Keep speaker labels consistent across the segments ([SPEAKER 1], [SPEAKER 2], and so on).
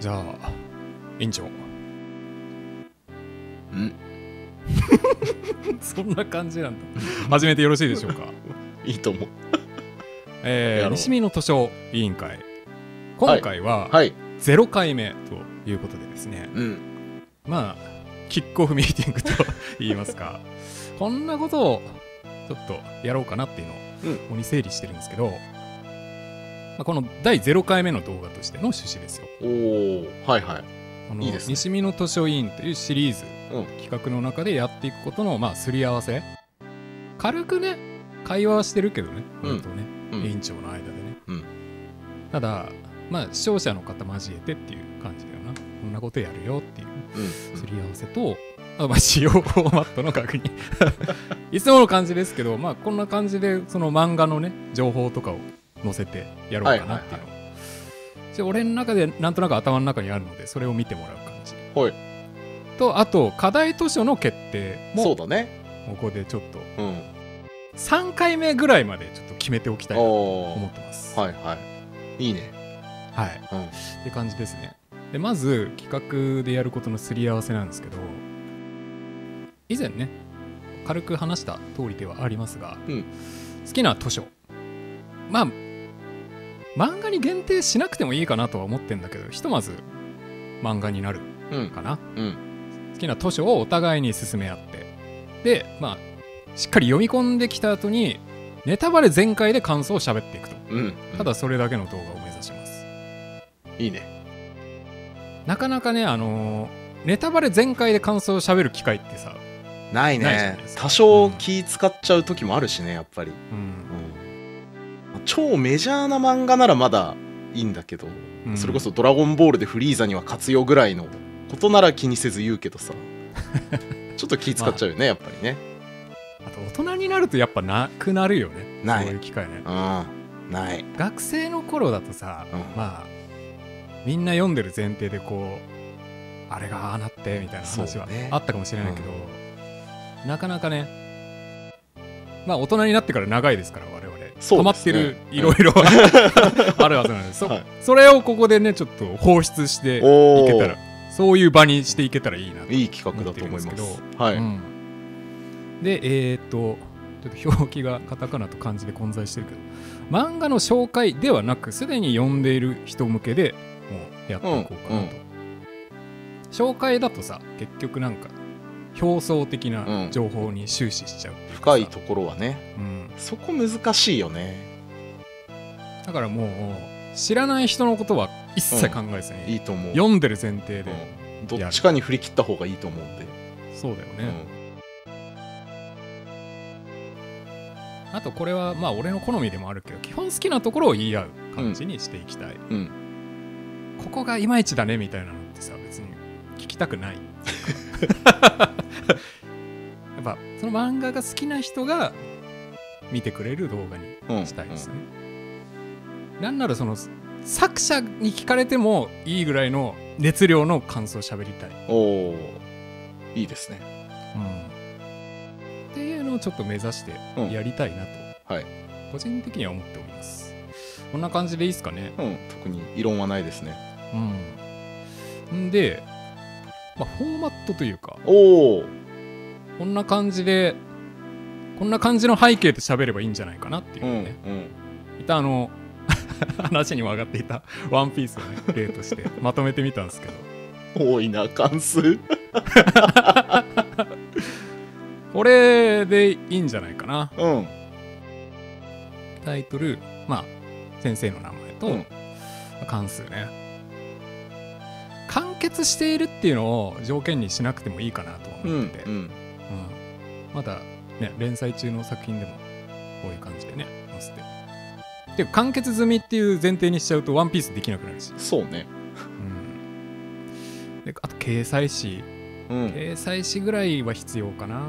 [SPEAKER 1] じゃあ委員長。
[SPEAKER 2] うん。
[SPEAKER 1] そんな感じなんだ。始めてよろしいでしょうか？
[SPEAKER 2] いいと思う。
[SPEAKER 1] えー、西見の図書委員会。今回は
[SPEAKER 2] はい。
[SPEAKER 1] 0回目ということでですね、
[SPEAKER 2] うん。
[SPEAKER 1] まあキックオフミーティングと言いますか。こんなことをちょっとやろうかなっていうのを
[SPEAKER 2] うん。
[SPEAKER 1] ここに整理してるんですけど、まあ、この第0回目の動画としての趣旨ですよ。
[SPEAKER 2] おおはいはい。
[SPEAKER 1] この
[SPEAKER 2] ね。
[SPEAKER 1] 西見の図書委員というシリーズ。
[SPEAKER 2] うん。
[SPEAKER 1] 企画の中でやっていくことのまあすり合わせ。軽くね会話はしてるけどね、
[SPEAKER 2] うん。
[SPEAKER 1] 俺とね、
[SPEAKER 2] うん。
[SPEAKER 1] 委員長の間でね、
[SPEAKER 2] うん。
[SPEAKER 1] ただまあ視聴者の方交えてっていう感じだよな。こんなことやるよっていう。
[SPEAKER 2] うん。
[SPEAKER 1] すり合わせと、あまあ、使用フォーマットの確認。いつもの感じですけど、まあ、こんな感じでその漫画のね情報とかを載せてやろうかなっていうの。を、一応俺の中でなんとなく頭の中にあるのでそれを見てもらう感じ。
[SPEAKER 2] はい。
[SPEAKER 1] とあと課題図書の決定も
[SPEAKER 2] そうだね。
[SPEAKER 1] ここでちょっと
[SPEAKER 2] うん。
[SPEAKER 1] 3回目ぐらいまでちょっと決めておきたいなと
[SPEAKER 2] お
[SPEAKER 1] 思ってます。
[SPEAKER 2] はいはい。いいね。
[SPEAKER 1] はい、
[SPEAKER 2] うん。
[SPEAKER 1] って感じですね。でまず企画でやることのすり合わせなんですけど以前ね軽く話した通りではありますが、
[SPEAKER 2] うん。
[SPEAKER 1] 好きな図書。まあ漫画に限定しなくてもいいかなとは思ってんだけどひとまず漫画になる
[SPEAKER 2] うん。
[SPEAKER 1] かな。
[SPEAKER 2] うん。
[SPEAKER 1] 好きな図書をお互いに進め合って。でまあしっかり読み込んできた後にネタバレ全開で感想を喋っていくと。
[SPEAKER 2] うん。
[SPEAKER 1] ただそれだけの動画を目指します。
[SPEAKER 2] いいね。
[SPEAKER 1] なかなかね、あのーネタバレ全開で感想を喋る機会ってさ、
[SPEAKER 2] ないね。多少気使っちゃう時もあるしねやっぱり、
[SPEAKER 1] うん
[SPEAKER 2] うん超メジャーな漫画ならまだいいんだけど、
[SPEAKER 1] うん。
[SPEAKER 2] それこそ「ドラゴンボール」でフリーザには活用ぐらいのことなら気にせず言うけどさ。ちょっと気使っちゃうよね、やっぱりね。
[SPEAKER 1] あと大人になるとやっぱなくなるよね、
[SPEAKER 2] ない。
[SPEAKER 1] そういう機会ね。
[SPEAKER 2] うん。ない。
[SPEAKER 1] 学生の頃だとさ、
[SPEAKER 2] うん。
[SPEAKER 1] まあ、みんな読んでる前提でこう、あれがああなってみたいな話はあったかもしれないけど、なかなかね、まあ大人になってから長いですから、我々。溜まってるいろいろあるはずなんです、そ
[SPEAKER 2] はい。
[SPEAKER 1] それをここでねちょっと放出していけたらそういう場にしていけたらいいなと
[SPEAKER 2] いい企画だと思います。はい、
[SPEAKER 1] うん。でえーっとちょっと表記がカタカナと漢字で混在してるけど漫画の紹介ではなくすでに読んでいる人向けでもうやっていこうかなと、紹介だとさ結局なんか表層的な情報に終始しちゃう。うかさ
[SPEAKER 2] 深いところはね。
[SPEAKER 1] うん、
[SPEAKER 2] そこ難しいよね。
[SPEAKER 1] だからもう知らない人のことは一切考えずに、
[SPEAKER 2] いいと思う、
[SPEAKER 1] 読んでる前提で、
[SPEAKER 2] うん。どっちかに振り切った方がいいと思うんで、
[SPEAKER 1] そうだよね、
[SPEAKER 2] うん
[SPEAKER 1] あとこれはまあ俺の好みでもあるけど基本好きなところを言い合う感じにしていきたい、
[SPEAKER 2] うん。
[SPEAKER 1] ここがいまいちだねみたいな聞きたくない。やっぱその漫画が好きな人が見てくれる動画に
[SPEAKER 2] うん
[SPEAKER 1] したいですね、なんならその作者に聞かれてもいいぐらいの熱量の感想を喋りたい、
[SPEAKER 2] おおいいですね。
[SPEAKER 1] っていうのをちょっと目指してやりたいなと、
[SPEAKER 2] はい。
[SPEAKER 1] 個人的には思っております。こんな感じでいいですかね。
[SPEAKER 2] うん。特に異論はないですね。
[SPEAKER 1] うん。ん。で、まあ、フォーマットというか、
[SPEAKER 2] おお
[SPEAKER 1] こんな感じで、こんな感じの背景で喋ればいいんじゃないかなっていう
[SPEAKER 2] うん。うん
[SPEAKER 1] いたあの、話にも上がっていたワンピースをね、例としてまとめてみたんですけど、
[SPEAKER 2] 多いな関数
[SPEAKER 1] これでいいんじゃないかな。
[SPEAKER 2] うん
[SPEAKER 1] タイトル、まあ、先生の名前と、
[SPEAKER 2] うん
[SPEAKER 1] 関数ね。完結しているっていうのを条件にしなくてもいいかなと思ってて、
[SPEAKER 2] うん
[SPEAKER 1] うん、まだね連載中の作品でもこういう感じでね載せて。で完結済みっていう前提にしちゃうとワンピースできなくなるし、
[SPEAKER 2] そうね。
[SPEAKER 1] うん、であと掲載誌。
[SPEAKER 2] うん。
[SPEAKER 1] 掲載誌ぐらいは必要かな。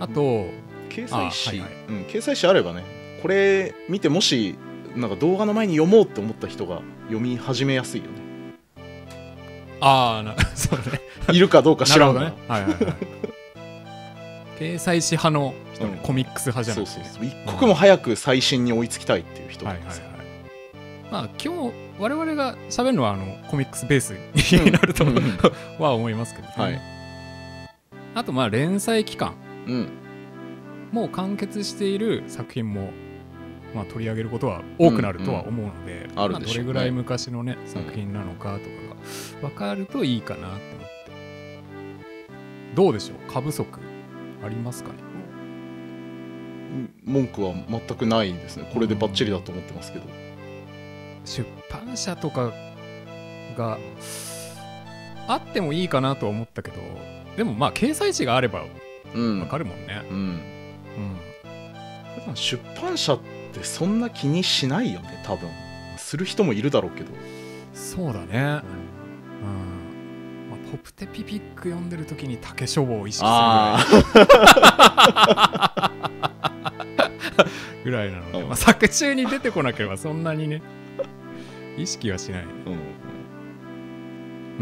[SPEAKER 1] あと
[SPEAKER 2] 掲載誌、
[SPEAKER 1] あはいはい。
[SPEAKER 2] うん、掲載誌あればねこれ見てもしなんか動画の前に読もうって思った人が読み始めやすいよね
[SPEAKER 1] ああな そうね。
[SPEAKER 2] いるかどうか知らんが
[SPEAKER 1] なるほどね。はいはいはい。掲載誌派の人ね、
[SPEAKER 2] うん。
[SPEAKER 1] コミックス派じゃな
[SPEAKER 2] そう
[SPEAKER 1] くて
[SPEAKER 2] そうそう一刻も早く最新に追いつきたいっていう人。
[SPEAKER 1] はいはいはい。
[SPEAKER 2] がいま
[SPEAKER 1] あ今日我々が喋るのはあのコミックスベースになると、
[SPEAKER 2] うん
[SPEAKER 1] は思いますけど、ね。
[SPEAKER 2] はい。
[SPEAKER 1] あとまあ連載期間。
[SPEAKER 2] うん。
[SPEAKER 1] もう完結している作品も、まあ、取り上げることは多くなるとは思うので、
[SPEAKER 2] ある
[SPEAKER 1] まあ
[SPEAKER 2] でしょうね。
[SPEAKER 1] どれぐらい昔のね作品なのかとか。が分かるといいかなって思って。どうでしょう？過不足ありますかね？
[SPEAKER 2] 文句は全くないですね。これでバッチリだと思ってますけど。
[SPEAKER 1] 出版社とかがあってもいいかなとは思ったけどでもまあ掲載地があれば
[SPEAKER 2] うん。
[SPEAKER 1] 分かるもんね、
[SPEAKER 2] うん。
[SPEAKER 1] うん。
[SPEAKER 2] 出版社ってそんな気にしないよね多分。する人もいるだろうけど、
[SPEAKER 1] そうだね。うん、まあ、ポプテピピック読んでる時に竹書房を意識するぐらい
[SPEAKER 2] あ
[SPEAKER 1] ぐらいなので、
[SPEAKER 2] うん。
[SPEAKER 1] まあ、作中に出てこなければそんなにね意識はしない。ね
[SPEAKER 2] あ、うん、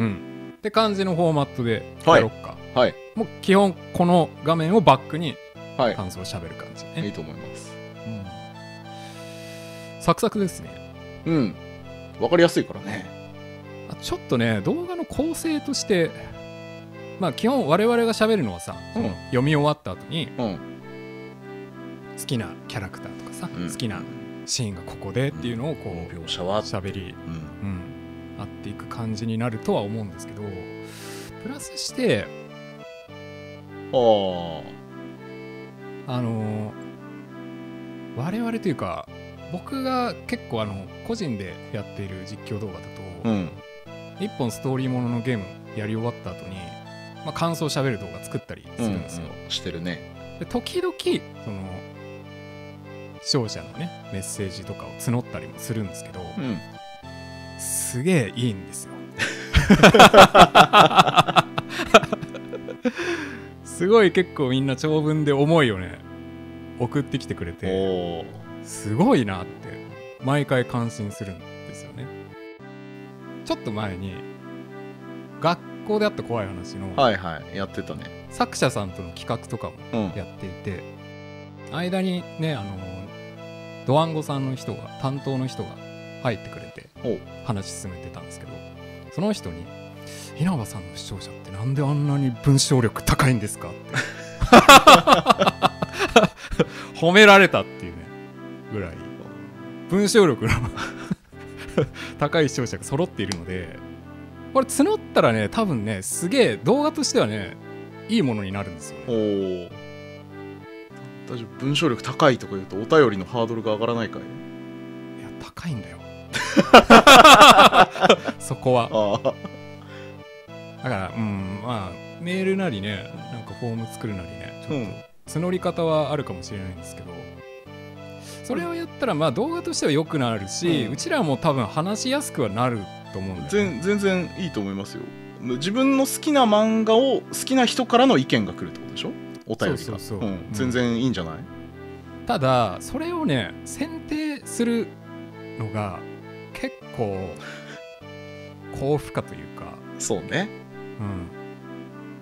[SPEAKER 1] うんって感じのフォーマットでやろっか、
[SPEAKER 2] はい。
[SPEAKER 1] もう基本この画面をバックに
[SPEAKER 2] はい。
[SPEAKER 1] 感想をしゃべる感じ
[SPEAKER 2] い
[SPEAKER 1] ね、
[SPEAKER 2] いと思います。
[SPEAKER 1] うん。サクサクですね。
[SPEAKER 2] うん。わかりやすいからね。
[SPEAKER 1] あちょっとね動画の構成としてまあ基本我々がしゃべるのはさ、
[SPEAKER 2] うん。
[SPEAKER 1] 読み終わった後に
[SPEAKER 2] うん。
[SPEAKER 1] 好きなキャラクターとかさ、
[SPEAKER 2] うん。
[SPEAKER 1] 好きなシーンがここでっていうのをこう
[SPEAKER 2] 描写は
[SPEAKER 1] しゃべり、
[SPEAKER 2] うん。
[SPEAKER 1] うん、あっていく感じになるとは思うんですけどプラスして
[SPEAKER 2] ああ
[SPEAKER 1] あのー我々というか僕が結構あの個人でやっている実況動画だと、
[SPEAKER 2] うん
[SPEAKER 1] 一本ストーリーもののゲームやり終わった後に、まあ、感想をしゃべる動画作ったりす
[SPEAKER 2] うん
[SPEAKER 1] るんですよ、
[SPEAKER 2] うんしてるね。
[SPEAKER 1] で時々その視聴者のねメッセージとかを募ったりもするんですけど、
[SPEAKER 2] うん
[SPEAKER 1] すげえいいんですよ。すごい結構みんな長文で思いをね送ってきてくれてすごいなって毎回感心するんですよねちょっと前に学校であった怖い話の
[SPEAKER 2] はいはいやってたね。
[SPEAKER 1] 作者さんとの企画とかも
[SPEAKER 2] うん。
[SPEAKER 1] やっていて間にねあのドワンゴさんの人が担当の人が入ってくれて
[SPEAKER 2] お。
[SPEAKER 1] 話進めてたんですけどその人に「稲葉さんの視聴者ってなんであんなに文章力高いんですか?」って 褒められたっていうねぐらい。文章力の 高い視聴者が揃っているのでこれ募ったらね多分ねすげえ動画としてはねいいものになるんですよ。ね
[SPEAKER 2] おお大丈夫文章力高いとか言うとお便りのハードルが上がらないかい？
[SPEAKER 1] いや高いんだよ。そこは。だからうんまあメールなりねなんかフォーム作るなりねちょっと募り方はあるかもしれないんですけどそれをやったらまあ動画としては良くなるし、
[SPEAKER 2] う
[SPEAKER 1] うんちらも多分話しやすくはなると思うんだよ、ね、
[SPEAKER 2] 全全然いいと思いますよ。自分の好きな漫画を好きな人からの意見が来るってことでしょ？お便りが。
[SPEAKER 1] そうそうそう。
[SPEAKER 2] うん。全然いいんじゃない、
[SPEAKER 1] ただそれをね選定するのが結構高負荷というか、
[SPEAKER 2] そうね。
[SPEAKER 1] う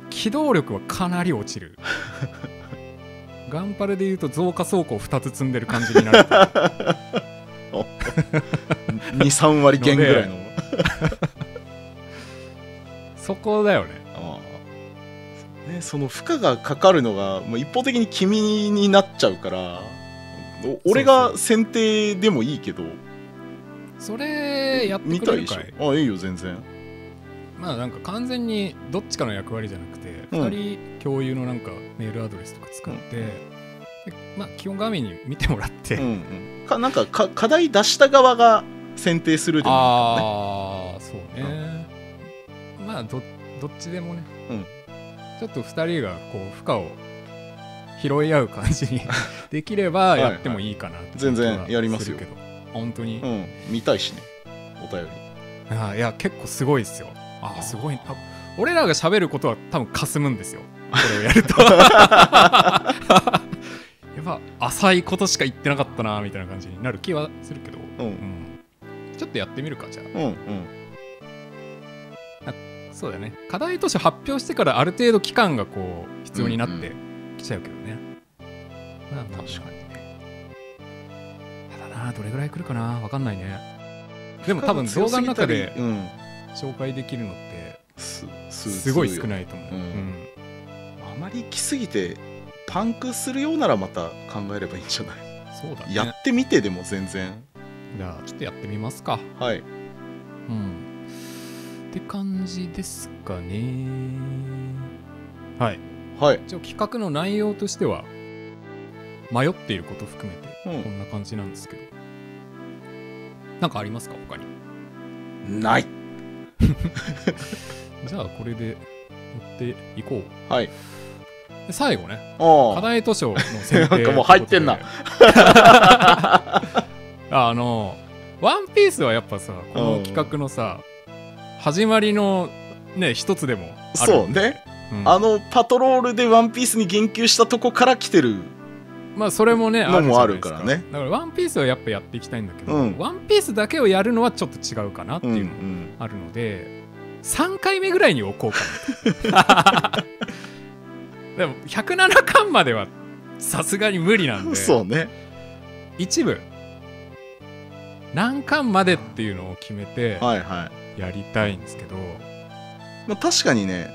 [SPEAKER 1] ん、機動力はかなり落ちる ガンパレでいうと増加倉庫を2つ積んでる感じになる
[SPEAKER 2] 23 割減ぐらいの。
[SPEAKER 1] そこだよね。
[SPEAKER 2] ねその負荷がかかるのがもう一方的に君になっちゃうからお俺が選定でもいいけど。
[SPEAKER 1] それやってくれるかい？
[SPEAKER 2] ょ。あいいよ全然
[SPEAKER 1] まあなんか完全にどっちかの役割じゃなくて、
[SPEAKER 2] うん。
[SPEAKER 1] 2人共有のなんかメールアドレスとか使って、でまあ基本画面に見てもらって、
[SPEAKER 2] うんうん。かなんかか課題出した側が選定するでもいいかもね。
[SPEAKER 1] ああそうね、まあどどっちでもね、
[SPEAKER 2] うん。
[SPEAKER 1] ちょっと2人がこう負荷を拾い合う感じに できれば
[SPEAKER 2] い
[SPEAKER 1] やってもいいかなって
[SPEAKER 2] 全然やりますよ。
[SPEAKER 1] けど。本当に、
[SPEAKER 2] うん。見たいしね。お便り。
[SPEAKER 1] あーいや結構すごいですよあー。すごいあ俺らが喋ることは多分かすむんですよ。これをやると。やっぱ浅いことしか言ってなかったなみたいな感じになる気はするけど、
[SPEAKER 2] うん。
[SPEAKER 1] うん。ちょっとやってみるかじゃあ。
[SPEAKER 2] うんうん。
[SPEAKER 1] そうだね。課題図書発表してからある程度期間がこう必要になってきちゃうけどね、まあまあ。
[SPEAKER 2] 確かにね。
[SPEAKER 1] ただなどれぐらい来るかな？わかんないね。でも多分動画の中で
[SPEAKER 2] うん
[SPEAKER 1] 紹介できるのって
[SPEAKER 2] す
[SPEAKER 1] ごい少
[SPEAKER 2] い
[SPEAKER 1] ないと思う、
[SPEAKER 2] うん。
[SPEAKER 1] うん。
[SPEAKER 2] あまり来すぎてパンクするようならまた考えればいいんじゃない、
[SPEAKER 1] そうだね。
[SPEAKER 2] やってみてでも全然。
[SPEAKER 1] じゃあちょっとやってみますか。
[SPEAKER 2] はい。
[SPEAKER 1] うん。って感じですかね。はい。
[SPEAKER 2] はい。
[SPEAKER 1] 一応企画の内容としては迷っていること含めて
[SPEAKER 2] うん。
[SPEAKER 1] こんな感じなんですけど、なんかありますか他に？
[SPEAKER 2] ない
[SPEAKER 1] じゃあこれでやっていこう。
[SPEAKER 2] はい。
[SPEAKER 1] で最後ね。
[SPEAKER 2] あ
[SPEAKER 1] 課題図書の選定
[SPEAKER 2] なんかもう入ってんな。
[SPEAKER 1] あの「ワンピースはやっぱさこの企画のさ始まりのね一つでもある。
[SPEAKER 2] そうね、
[SPEAKER 1] うん。
[SPEAKER 2] あのパトロールでワンピースに言及したとこから来てる
[SPEAKER 1] まあそれもね
[SPEAKER 2] のもあるからね。
[SPEAKER 1] だからワンピースはやっぱやっていきたいんだけど、
[SPEAKER 2] うん。
[SPEAKER 1] ワンピースだけをやるのはちょっと違うかなって
[SPEAKER 2] うんう
[SPEAKER 1] いうのもあるので、3回目ぐらいに置こうかなと。でも107巻まではさすがに無理なんで。
[SPEAKER 2] そうね。
[SPEAKER 1] 一部何巻までっていうのを決めて
[SPEAKER 2] はいはい。
[SPEAKER 1] やりたいんですけど、
[SPEAKER 2] まあ、確かにね、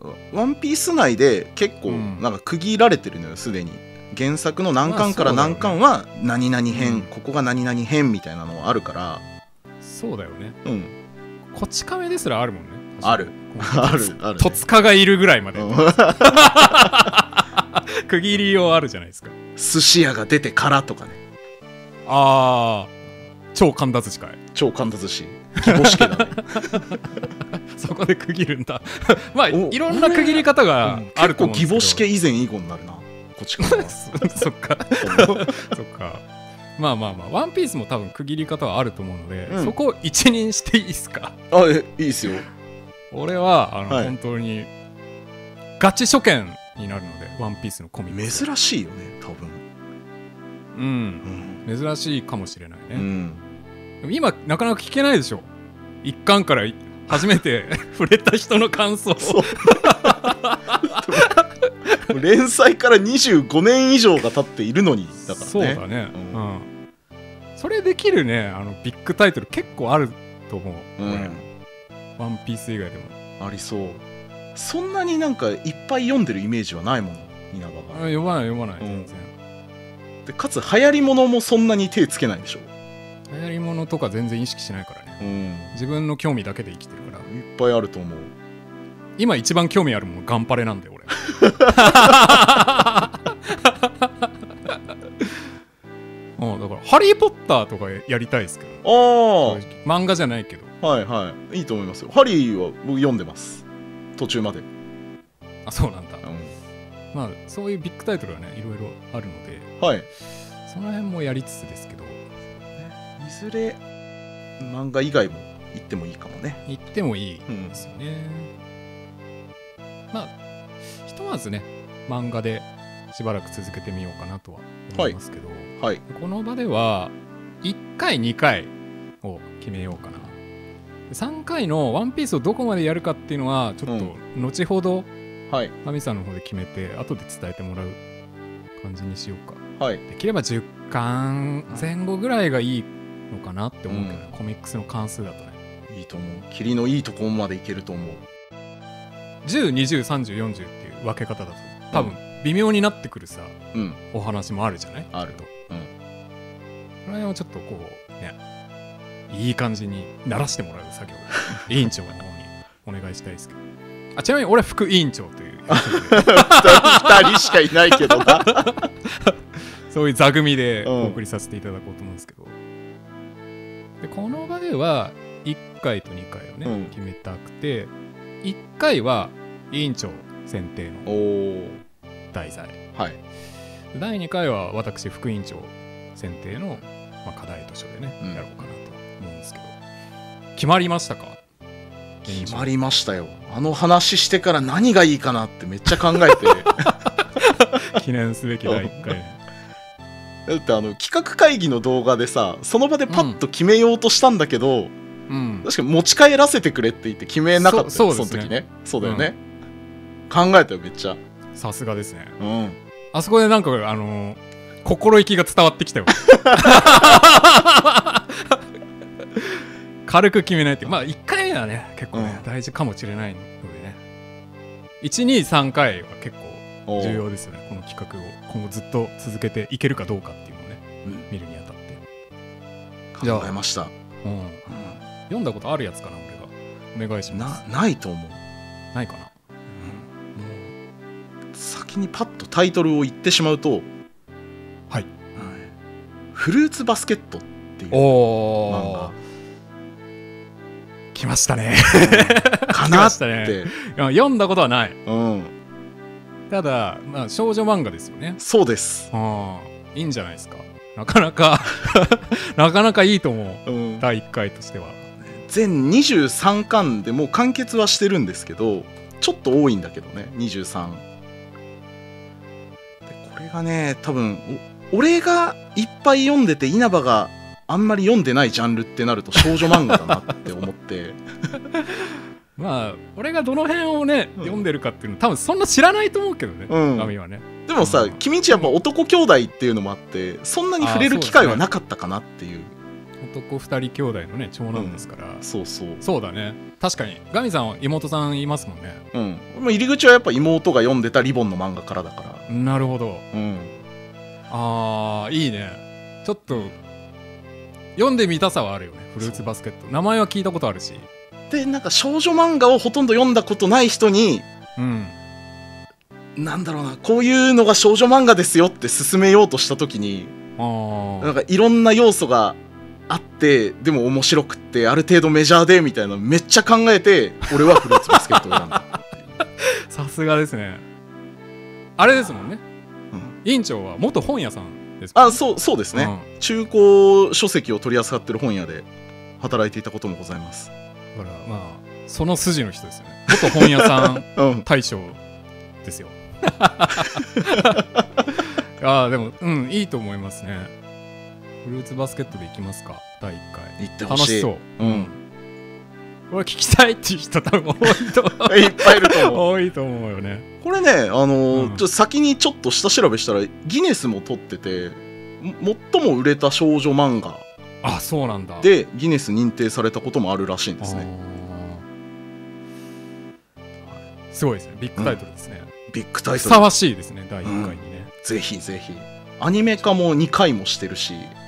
[SPEAKER 2] うん、ワンピース内で結構
[SPEAKER 1] うん。
[SPEAKER 2] なんか区切られてるのよすでに原作の何巻から何巻は何々編、
[SPEAKER 1] うん。
[SPEAKER 2] ここが何々編みたいなのあるから。
[SPEAKER 1] そうだよね。
[SPEAKER 2] うん。
[SPEAKER 1] こち亀ですらあるもんね。
[SPEAKER 2] ある。あるある、
[SPEAKER 1] 戸塚がいるぐらいまで、
[SPEAKER 2] うん。
[SPEAKER 1] 区切りようあるじゃないですか。
[SPEAKER 2] 寿司屋が出てからとかね。
[SPEAKER 1] ああ超神田寿司かい。
[SPEAKER 2] 超神田寿司。希望式だね。
[SPEAKER 1] そこで区切るんだ。まあ
[SPEAKER 2] お
[SPEAKER 1] いろんな区切り方が
[SPEAKER 2] うん。
[SPEAKER 1] ある
[SPEAKER 2] 結構義
[SPEAKER 1] と思うんですけど。
[SPEAKER 2] 母式以前以後になるなこっちからは
[SPEAKER 1] そそっか。そっか。まあまあまあワンピースも多分区切り方はあると思うので、
[SPEAKER 2] うん。
[SPEAKER 1] そこを一任していいですか？
[SPEAKER 2] あえいいっすよ。
[SPEAKER 1] 俺はあの、
[SPEAKER 2] はい。
[SPEAKER 1] 本当にガチ初見になるのでワンピースのコミック。ス
[SPEAKER 2] 珍しいよね多分。
[SPEAKER 1] うん。
[SPEAKER 2] うん、
[SPEAKER 1] 珍しいかもしれないね、
[SPEAKER 2] うん、
[SPEAKER 1] でも今なかなか聞けないでしょ。一巻から初めて 触れた人の感想。
[SPEAKER 2] そう 連載から25年以上が経っているのにだからね。
[SPEAKER 1] そうだね。
[SPEAKER 2] う
[SPEAKER 1] うん。ん、それできるねあのビッグタイトル結構あると思う、
[SPEAKER 2] うん。
[SPEAKER 1] 俺。ワンピース以外でも。
[SPEAKER 2] ありそう。そんなになんかいっぱい読んでるイメージはないもの稲葉
[SPEAKER 1] あ
[SPEAKER 2] が
[SPEAKER 1] 読まない読まない
[SPEAKER 2] うん。
[SPEAKER 1] 全然、
[SPEAKER 2] でかつ流行り物もそんなに手つけないでしょ、
[SPEAKER 1] 流行り物とか全然意識しないからね。
[SPEAKER 2] うん、い
[SPEAKER 1] 自分の興味だけで生きてるから。
[SPEAKER 2] っぱいあると思う。
[SPEAKER 1] 今一番興味あるものガンパレなんだよ俺 うん、だから「ハリー・ポッター」とかやりたいですけど。
[SPEAKER 2] あ
[SPEAKER 1] 正直。漫画じゃないけど。
[SPEAKER 2] あはいはい。いいと思いますよ。ハリーは僕読んでます。途中まで、
[SPEAKER 1] あそうなんだ。
[SPEAKER 2] う
[SPEAKER 1] まあそういうビッグタイトルはねいろいろあるので。
[SPEAKER 2] ん、はい。
[SPEAKER 1] その辺もやりつつですけど。
[SPEAKER 2] いずれ漫画以外も行ってもいいかもね。
[SPEAKER 1] 言ってもいい
[SPEAKER 2] うん
[SPEAKER 1] ですよね、まあひとまずね漫画でしばらく続けてみようかなとは思いますけど、
[SPEAKER 2] はい。
[SPEAKER 1] この場では1回2回を決めようかな。3回の「ワンピースをどこまでやるかっていうのはちょっと後ほど
[SPEAKER 2] はい。
[SPEAKER 1] マミさんの方で決めて後で伝えてもらう感じにしようか。
[SPEAKER 2] はい。
[SPEAKER 1] できれば10巻前後ぐらいがいいのかなって思うけど、ね
[SPEAKER 2] う
[SPEAKER 1] コミックスの関数だとね。
[SPEAKER 2] いいと思う。霧のいいところまでいけると思う
[SPEAKER 1] 10203040っていう分け方だと多分微妙になってくるさ
[SPEAKER 2] うん。
[SPEAKER 1] お話もあるじゃない？
[SPEAKER 2] ある。
[SPEAKER 1] と。
[SPEAKER 2] うん。
[SPEAKER 1] この辺をちょっとこうね。いい感じに鳴らしてもらう作業。を 委員長の方に。お願いしたいですけど。あちなみに俺は副委員長という。役で
[SPEAKER 2] 2人しかいないけどな。
[SPEAKER 1] そういう座組で
[SPEAKER 2] うん。
[SPEAKER 1] お送りさせていただこうと思うんですけど、でこの場では1回と2回をね、
[SPEAKER 2] うん。
[SPEAKER 1] 決めたくて1回は委員長選定
[SPEAKER 2] お
[SPEAKER 1] の
[SPEAKER 2] お
[SPEAKER 1] 題材。
[SPEAKER 2] はい。
[SPEAKER 1] 第2回は私副委員長選定の、まあ、課題図書でね、
[SPEAKER 2] うん。
[SPEAKER 1] やろうかなと思うんですけど。決まりましたか？
[SPEAKER 2] 決まりましたよ。あの話してから何がいいかなってめっちゃ考えて。
[SPEAKER 1] 記念すべき第1回。ね
[SPEAKER 2] だってあの企画会議の動画でさその場でパッと決めようとしたんだけど、
[SPEAKER 1] うん
[SPEAKER 2] 確かに持ち帰らせてくれって言って決めなかったよ
[SPEAKER 1] そそうですね。
[SPEAKER 2] の時ね。そうだよね、考えたよめっちゃ。
[SPEAKER 1] さすがですね。
[SPEAKER 2] うん。
[SPEAKER 1] あそこでなんかあのー心意気が伝わってきたよ。軽く決めないってまあ1回目はね結構ね、
[SPEAKER 2] うん。
[SPEAKER 1] 大事かもしれないのでね。123回は結構重要ですよね。この企画を。今後ずっと続けていけるかどうかっていうのをね
[SPEAKER 2] うん。
[SPEAKER 1] 見るにあたって、
[SPEAKER 2] 考えました、
[SPEAKER 1] うん、
[SPEAKER 2] う
[SPEAKER 1] 読んだことあるやつかな俺が。お願いし
[SPEAKER 2] ん、
[SPEAKER 1] ます。
[SPEAKER 2] なないと思う、
[SPEAKER 1] ないかな。
[SPEAKER 2] うん。先にパッとタイトルを言ってしまうと「
[SPEAKER 1] はい。
[SPEAKER 2] フルーツバスケット」っていう
[SPEAKER 1] お
[SPEAKER 2] 漫画。
[SPEAKER 1] お来ましたね。
[SPEAKER 2] かなっ
[SPEAKER 1] 来ましたね。
[SPEAKER 2] て、
[SPEAKER 1] いや読んだことはない。
[SPEAKER 2] うん、
[SPEAKER 1] ただ、まあ、少女漫画ですよね。
[SPEAKER 2] そうです、
[SPEAKER 1] ああいいんじゃないですか。なかなか なかなかいいと思う。
[SPEAKER 2] うん、
[SPEAKER 1] 第1回としては
[SPEAKER 2] 全23巻でもう完結はしてるんですけどちょっと多いんだけどね23でこれがね多分お俺がいっぱい読んでて稲葉があんまり読んでないジャンルってなると少女漫画だなって思って。
[SPEAKER 1] まあ俺がどの辺をね、
[SPEAKER 2] うん。
[SPEAKER 1] 読んでるかっていうの多分そんな知らないと思うけどね、
[SPEAKER 2] うん。
[SPEAKER 1] はね。
[SPEAKER 2] でもさ
[SPEAKER 1] うん。
[SPEAKER 2] 君んちやっぱ男兄弟っていうのもあってそんなに触れる機会はなかったかなっていう
[SPEAKER 1] 男二人兄弟のね長男ですから、
[SPEAKER 2] そうそう。
[SPEAKER 1] そうだね。確かに。ガミさんは妹さんいますもんね。
[SPEAKER 2] うん。まあ入り口はやっぱ妹が読んでたリボンの漫画からだから。
[SPEAKER 1] なるほど。
[SPEAKER 2] うん。
[SPEAKER 1] あーいいね。ちょっと読んでみたさはあるよね。フルーツバスケット。名前は聞いたことあるし。
[SPEAKER 2] でなんか少女漫画をほとんど読んだことない人に
[SPEAKER 1] うん。
[SPEAKER 2] なんだろうなこういうのが少女漫画ですよって進めようとした時になんかいろんな要素があってでも面白くってある程度メジャーでみたいなのめっちゃ考えて俺はフルーツバスケットを選んだ、
[SPEAKER 1] さすがですね。あれですもんね。
[SPEAKER 2] うん。
[SPEAKER 1] 委員長は元本屋さんですもん
[SPEAKER 2] あそうそうですね、
[SPEAKER 1] うん。
[SPEAKER 2] 中古書籍を取り扱ってる本屋で働いていたこともございます。
[SPEAKER 1] だからまあその筋の人ですよね。元本屋さん
[SPEAKER 2] うん
[SPEAKER 1] 大将ですよ。ああでもうんいいと思いますね。フルーツバスケットでいきますか第1回。
[SPEAKER 2] 行ってほしい。
[SPEAKER 1] 楽しそう。
[SPEAKER 2] うん。
[SPEAKER 1] これ聞きたいっていう人多分多いと思
[SPEAKER 2] いっぱいいると思う。
[SPEAKER 1] う 多いと思うよね。
[SPEAKER 2] これねあのー
[SPEAKER 1] うん。
[SPEAKER 2] ちょ先にちょっと下調べしたらギネスも取ってても最も売れた少女漫画。
[SPEAKER 1] あそうなんだ。
[SPEAKER 2] でギネス認定されたこともあるらしいんですね。
[SPEAKER 1] すごいですね。ビッグタイトルですね、
[SPEAKER 2] ビッグタイ
[SPEAKER 1] ふさ
[SPEAKER 2] トル
[SPEAKER 1] わしいですね第1回にね、
[SPEAKER 2] ぜひぜひ。アニメ化も2回もしてるし。
[SPEAKER 1] あ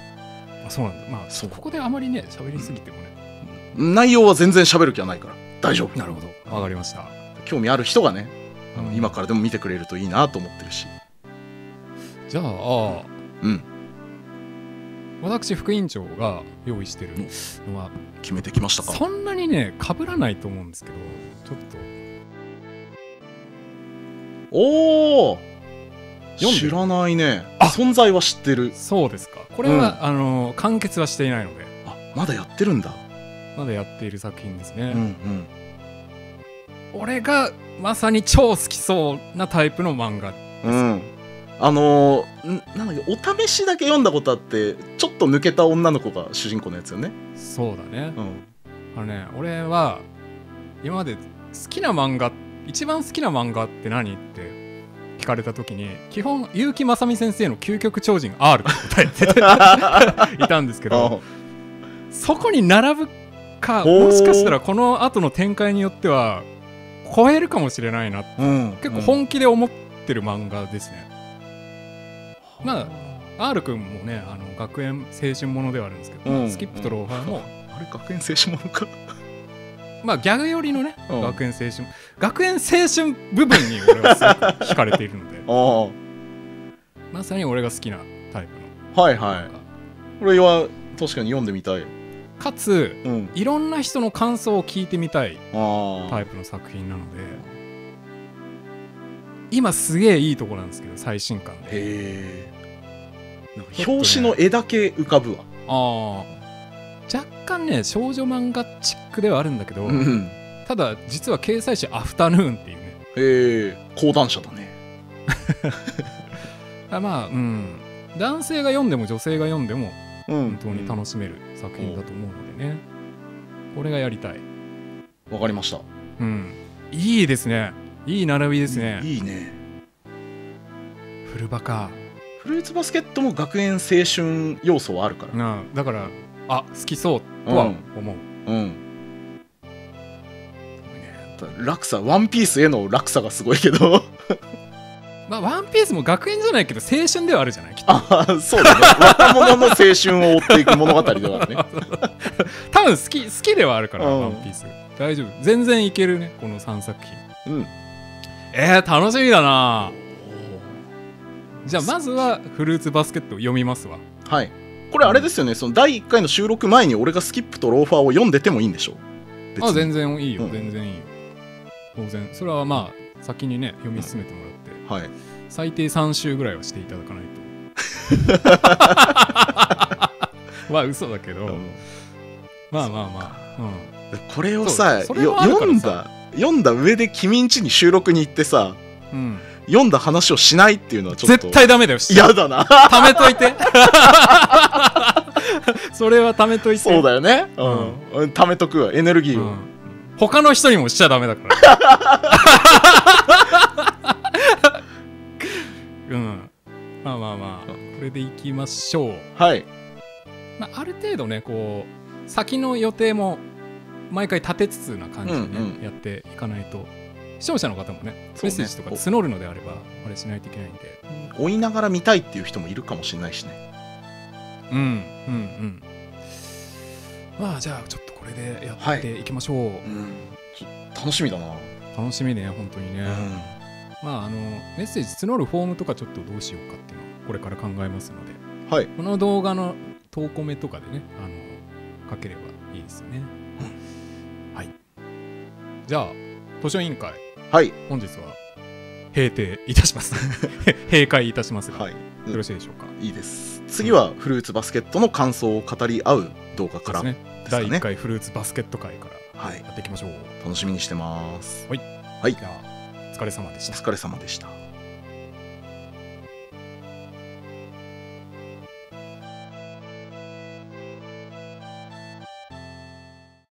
[SPEAKER 1] そうなんだ。まあ
[SPEAKER 2] そう。
[SPEAKER 1] ここであまりね喋りすぎてもね、
[SPEAKER 2] 内容は全然喋る気はないから。大丈夫。
[SPEAKER 1] なるほど。わかりました。
[SPEAKER 2] 興味ある人がねあの
[SPEAKER 1] うん。
[SPEAKER 2] 今からでも見てくれるといいなと思ってるし。
[SPEAKER 1] じゃああ
[SPEAKER 2] うん。
[SPEAKER 1] 私副委員長が用意してるのは
[SPEAKER 2] 決めてきましたか？
[SPEAKER 1] そんなにね被らないと思うんですけどちょっ
[SPEAKER 2] おお
[SPEAKER 1] 読んでる
[SPEAKER 2] 知らないね。
[SPEAKER 1] あ
[SPEAKER 2] 存在は知ってる。
[SPEAKER 1] とそうですか。これは、あの完結はしていないので。
[SPEAKER 2] あまだやってるんだ。
[SPEAKER 1] まだやっている作品ですね、
[SPEAKER 2] うんうん。
[SPEAKER 1] 俺がまさに超好きそうなタイプの漫画
[SPEAKER 2] うん。あのーんなんだっけお試しだけ読んだことあってちょっと抜けた女の子が主人公のやつよね。
[SPEAKER 1] そうだね。
[SPEAKER 2] うん。
[SPEAKER 1] あのね俺は今まで好きな漫画一番好きな漫画って何って聞かれた時に基本結城正美先生の究極超人 R って答えて いたんですけどそこに並ぶかもしかしたらこの後の展開によっては超えるかもしれないな
[SPEAKER 2] うん
[SPEAKER 1] 結構本気で思ってる漫画ですね、まあ R 君もねあの学園青春ものではあるんですけど、
[SPEAKER 2] うん。
[SPEAKER 1] スキップとローファーも、
[SPEAKER 2] あれ学園青春ものか
[SPEAKER 1] まあギャグ寄りのね、
[SPEAKER 2] うん。
[SPEAKER 1] 学園青春学園青春部分に俺はすごく惹かれているので。
[SPEAKER 2] あ
[SPEAKER 1] まさに俺が好きなタイプ
[SPEAKER 2] あはいはい。これは確かに読んでみたい。
[SPEAKER 1] のかつ
[SPEAKER 2] うん。
[SPEAKER 1] いろんな人の感想を聞いてみたいタイプの作品なので今すげえいいとこなんですけど最新刊で。
[SPEAKER 2] へ表紙の絵だけ浮かぶわ。
[SPEAKER 1] ああ若干ね少女漫画チックではあるんだけど、
[SPEAKER 2] うん。
[SPEAKER 1] ただ実は掲載誌アフタヌーンっていうね。
[SPEAKER 2] へえ講談社だね。
[SPEAKER 1] あまあうん。男性が読んでも女性が読んでも
[SPEAKER 2] うん。
[SPEAKER 1] 本当に楽しめる作品だと思うのでね、これがやりたい。
[SPEAKER 2] わかりました。
[SPEAKER 1] うん。いいですね。いい並びですね。
[SPEAKER 2] いいね。
[SPEAKER 1] フルバカ。
[SPEAKER 2] フルーツバスケットも学園青春要素はあるから。
[SPEAKER 1] なあだからあ好きそうとは思う、
[SPEAKER 2] ううん。落差ワンピースへの落差がすごいけど。
[SPEAKER 1] まあワンピースも学園じゃないけど青春ではあるじゃない？きっと。
[SPEAKER 2] ああそうだね。若者の青春を追っていく物語ではあるね。
[SPEAKER 1] 多分好き好きではあるから、
[SPEAKER 2] うん。
[SPEAKER 1] ワンピース。大丈夫。全然いけるねこの3作品。
[SPEAKER 2] うん。
[SPEAKER 1] えー、楽しみだな。じゃあまずはフルーツバスケットを読みますわ。
[SPEAKER 2] はいこれあれですよねその第1回の収録前に俺がスキップとローファーを読んでてもいいんでしょ？
[SPEAKER 1] あ全然いいよ、
[SPEAKER 2] うん。
[SPEAKER 1] 全然いいよ。当然。それはまあ先にね読み進めてもらって、
[SPEAKER 2] はい。
[SPEAKER 1] 最低3週ぐらいはしていただかないと。まあ嘘だけど、
[SPEAKER 2] うん。
[SPEAKER 1] まあまあまあ、
[SPEAKER 2] これをさ読んだ読んだ上で君んちに収録に行ってさ
[SPEAKER 1] うんうん、
[SPEAKER 2] 読んだ話をしないっていうのはちょっと
[SPEAKER 1] 絶対ダメだよし
[SPEAKER 2] 嫌だな。
[SPEAKER 1] 貯めといて。それは貯めといて。
[SPEAKER 2] そうだよね。うん、貯めとくわエネルギーを、
[SPEAKER 1] うん。他の人にもしちゃダメだから うん。まあまあまあこれでいきましょう、
[SPEAKER 2] はい。
[SPEAKER 1] まあ、ある程度ねこう先の予定も毎回立てつつな感じでね、
[SPEAKER 2] うんうん。
[SPEAKER 1] やっていかないと視聴者の方も
[SPEAKER 2] ね
[SPEAKER 1] メッセージとか募るのであればあれしないといけないんで。
[SPEAKER 2] 追いながら見たいっていう人もいるかもしれないしね。
[SPEAKER 1] うんうんうん。まあじゃあちょっとこれでやっていきましょう、
[SPEAKER 2] うん。ちょ楽しみだな。
[SPEAKER 1] 楽しみね本当にね、
[SPEAKER 2] うん。
[SPEAKER 1] まああのメッセージ募るフォームとかちょっとどうしようかっていうのをこれから考えますので。
[SPEAKER 2] はい。
[SPEAKER 1] この動画の投稿目とかでねあの書ければいいですよね、はい。じゃあ図書委員会
[SPEAKER 2] はい。
[SPEAKER 1] 本日は閉廷いたします。閉会いたしますが、
[SPEAKER 2] はい。
[SPEAKER 1] よろしいでしょうか？
[SPEAKER 2] いいです。次はフルーツバスケットの感想を語り合う動画から
[SPEAKER 1] ですね。第
[SPEAKER 2] ですかね。
[SPEAKER 1] 1回フルーツバスケット会から
[SPEAKER 2] はい。
[SPEAKER 1] やっていきましょう、
[SPEAKER 2] 楽しみにしてます。
[SPEAKER 1] はい。
[SPEAKER 2] はい。
[SPEAKER 1] じゃあお疲れ様でした。
[SPEAKER 2] お疲れ様でした